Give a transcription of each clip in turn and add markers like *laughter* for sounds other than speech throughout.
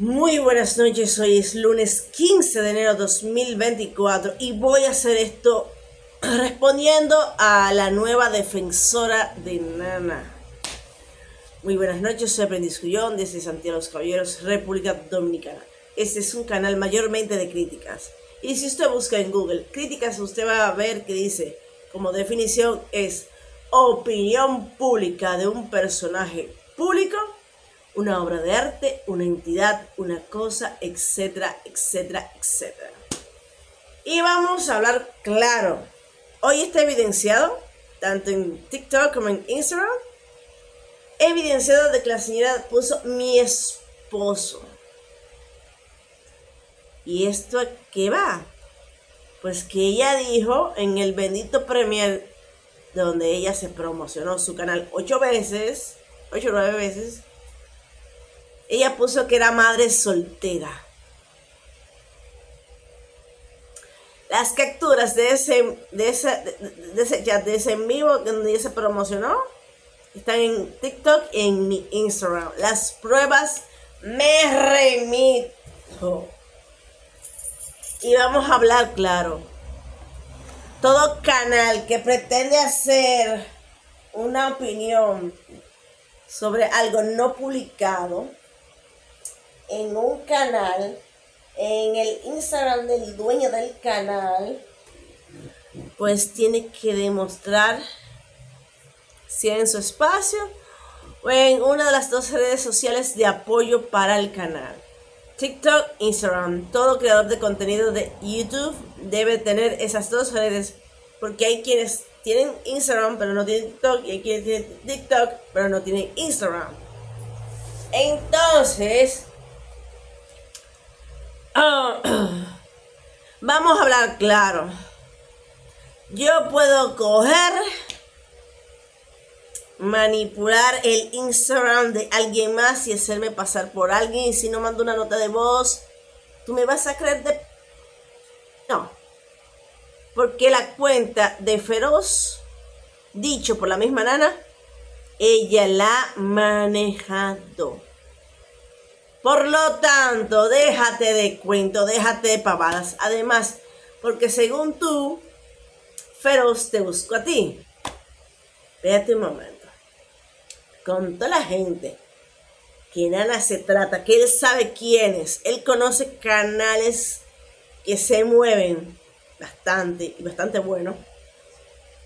Muy buenas noches, hoy es lunes 15 de enero 2024 y voy a hacer esto respondiendo a la nueva defensora de Nana. Muy buenas noches, soy Aprendiz Jullón desde Santiago de los Caballeros, República Dominicana. Este es un canal mayormente de críticas. Y si usted busca en Google críticas, usted va a ver que dice, como definición, es opinión pública de un personaje público una obra de arte, una entidad, una cosa, etcétera, etcétera, etcétera. Y vamos a hablar claro. Hoy está evidenciado, tanto en TikTok como en Instagram, evidenciado de que la señora puso mi esposo. ¿Y esto a qué va? Pues que ella dijo en el bendito premier donde ella se promocionó su canal ocho veces, ocho o nueve veces, ella puso que era madre soltera. Las capturas de ese, de ese, de, ese chat, de ese en vivo donde ella se promocionó, están en TikTok y en mi Instagram. Las pruebas me remito. Y vamos a hablar claro. Todo canal que pretende hacer una opinión sobre algo no publicado en un canal, en el Instagram del dueño del canal, pues tiene que demostrar si en su espacio o en una de las dos redes sociales de apoyo para el canal. TikTok, Instagram, todo creador de contenido de YouTube debe tener esas dos redes porque hay quienes tienen Instagram pero no tienen TikTok y hay quienes tienen TikTok pero no tienen Instagram. Entonces, *clears throat* Vamos a hablar claro. Yo puedo coger, manipular el Instagram de alguien más y hacerme pasar por alguien. Y si no mando una nota de voz, tú me vas a creer de... No. Porque la cuenta de Feroz, dicho por la misma nana, ella la ha manejado. Por lo tanto, déjate de cuento, déjate de pavadas. Además, porque según tú, Feroz te buscó a ti. Espérate un momento. Con toda la gente que Nana se trata, que él sabe quién es, él conoce canales que se mueven bastante y bastante bueno.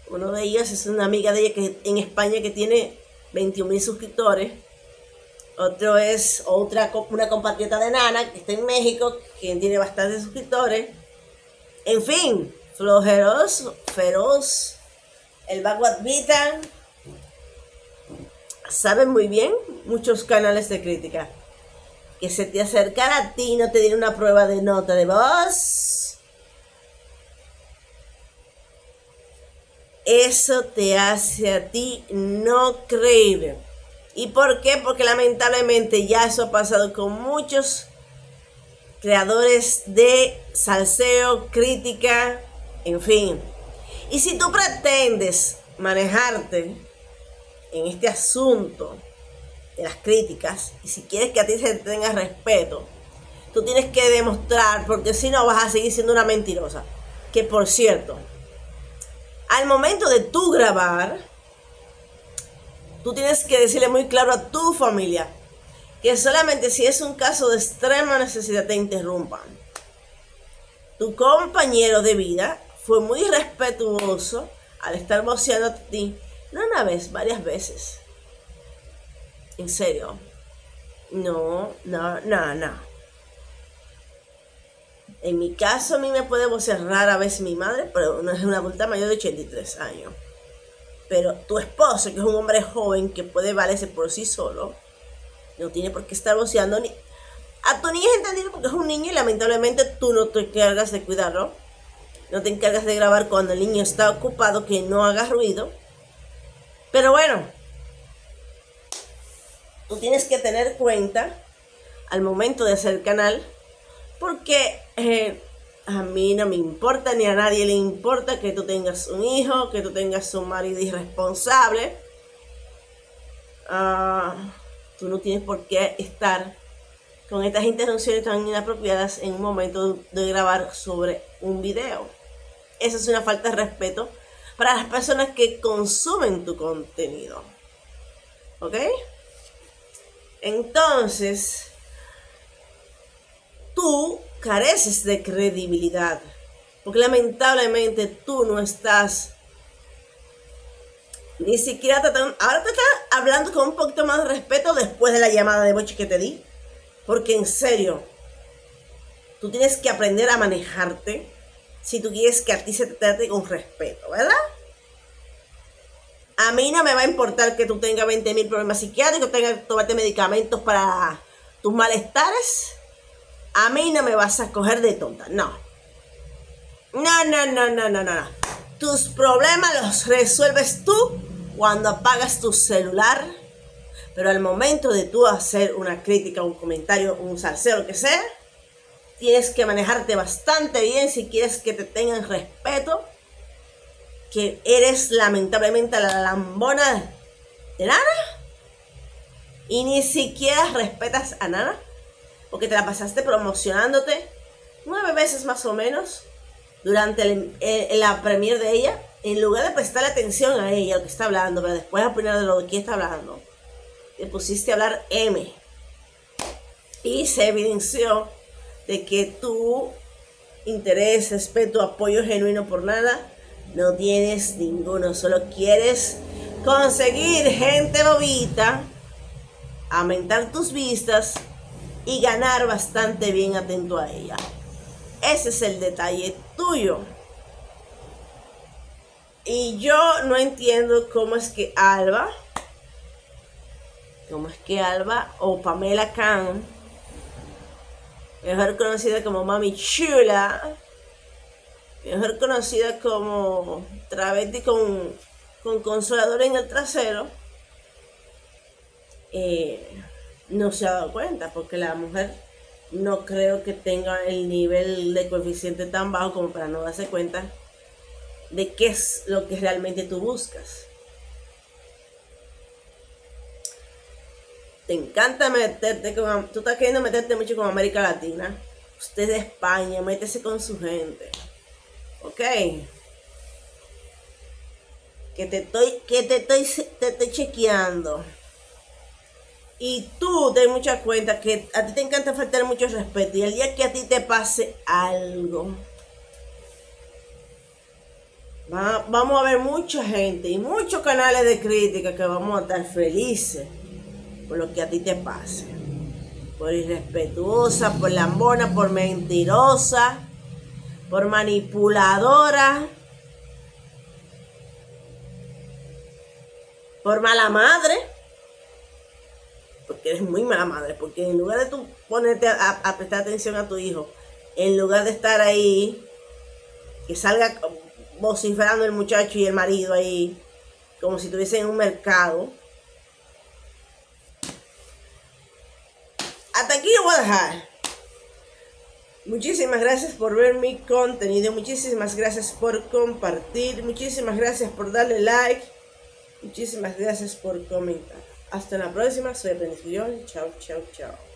Uno de ellos es una amiga de ella que en España que tiene 21 mil suscriptores otro es otra una compatriota de Nana que está en México, quien tiene bastantes suscriptores. En fin, flojeros, feroz, el Bhagavad Vita. Saben muy bien muchos canales de crítica que se te acercara a ti y no te diera una prueba de nota de voz. Eso te hace a ti no creíble. ¿Y por qué? Porque lamentablemente ya eso ha pasado con muchos creadores de salseo, crítica, en fin. Y si tú pretendes manejarte en este asunto de las críticas, y si quieres que a ti se te tenga respeto, tú tienes que demostrar, porque si no vas a seguir siendo una mentirosa. Que por cierto, al momento de tú grabar, tú tienes que decirle muy claro a tu familia que solamente si es un caso de extrema necesidad te interrumpan. Tu compañero de vida fue muy respetuoso al estar boceando a ti, no una vez, varias veces. En serio. No, no, no, no. En mi caso, a mí me puede vocear rara vez mi madre, pero no es una adulta mayor de 83 años. Pero tu esposo, que es un hombre joven que puede valerse por sí solo, no tiene por qué estar boceando ni... A tu niño es entendido porque es un niño y lamentablemente tú no te encargas de cuidarlo. No te encargas de grabar cuando el niño está ocupado, que no haga ruido. Pero bueno, tú tienes que tener cuenta al momento de hacer el canal porque eh, a mí no me importa, ni a nadie le importa que tú tengas un hijo, que tú tengas un marido irresponsable. Ah, tú no tienes por qué estar con estas interrupciones tan inapropiadas en un momento de grabar sobre un video. Esa es una falta de respeto para las personas que consumen tu contenido. ¿Ok? Entonces, tú careces de credibilidad. Porque lamentablemente tú no estás ni siquiera tratando. Ahora te estás hablando con un poquito más de respeto después de la llamada de boche que te di. Porque en serio, tú tienes que aprender a manejarte si tú quieres que a ti se te trate con respeto, ¿verdad? A mí no me va a importar que tú tengas 20.000 problemas psiquiátricos, tengas que tomarte medicamentos para tus malestares. A mí no me vas a coger de tonta, no. No, no, no, no, no, no. Tus problemas los resuelves tú cuando apagas tu celular. Pero al momento de tú hacer una crítica, un comentario, un salseo, lo que sea, tienes que manejarte bastante bien si quieres que te tengan respeto que eres lamentablemente la lambona de Nana y ni siquiera respetas a Nana porque te la pasaste promocionándote nueve veces más o menos durante la premier de ella en lugar de prestar atención a ella, lo que está hablando, pero después opinar de lo que está hablando, te pusiste a hablar M. Y se evidenció de que tu interés, respeto, apoyo genuino por nada no tienes ninguno, solo quieres conseguir gente bobita, aumentar tus vistas y ganar bastante bien atento a ella. Ese es el detalle tuyo. Y yo no entiendo cómo es que Alba, cómo es que Alba o Pamela Khan, mejor conocida como Mami Chula, mejor conocida como travesti con, con consolador en el trasero, eh, no se ha dado cuenta, porque la mujer no creo que tenga el nivel de coeficiente tan bajo como para no darse cuenta de qué es lo que realmente tú buscas. Te encanta meterte con... Tú estás queriendo meterte mucho con América Latina. Usted de España, métese con su gente. ¿ok? Que te estoy, que te estoy, te estoy chequeando. Y tú ten mucha cuenta que a ti te encanta faltar mucho respeto. Y el día que a ti te pase algo, vamos a ver mucha gente y muchos canales de crítica que vamos a estar felices por lo que a ti te pase. Por irrespetuosa, por lambona, por mentirosa por manipuladora, por mala madre, porque eres muy mala madre, porque en lugar de tú ponerte a, prestar atención a tu hijo, en lugar de estar ahí, que salga vociferando el muchacho y el marido ahí, como si estuviesen en un mercado. Hasta aquí lo voy a dejar. Muchísimas gracias por ver mi contenido, muchísimas gracias por compartir, muchísimas gracias por darle like, muchísimas gracias por comentar. Hasta la próxima, soy Benedición, chao, chao, chao.